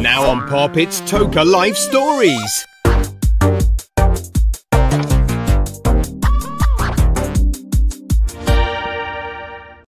Now on Pop, it's Toka Life Stories.